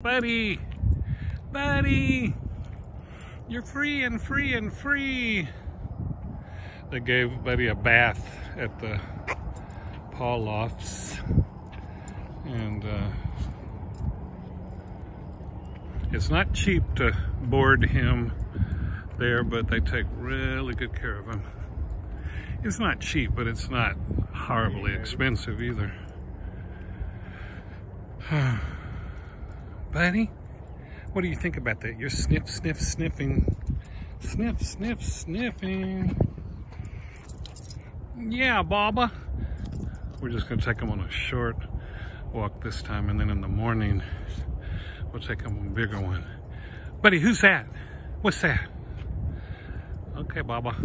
Buddy, buddy, you're free and free and free. They gave Buddy a bath at the Paul Lofts. And uh, it's not cheap to board him there, but they take really good care of him. It's not cheap, but it's not horribly expensive either. Buddy, what do you think about that? You're sniff, sniff, sniffing. Sniff, sniff, sniffing. Yeah, Baba. We're just gonna take him on a short walk this time, and then in the morning, we'll take him on a bigger one. Buddy, who's that? What's that? Okay, Baba.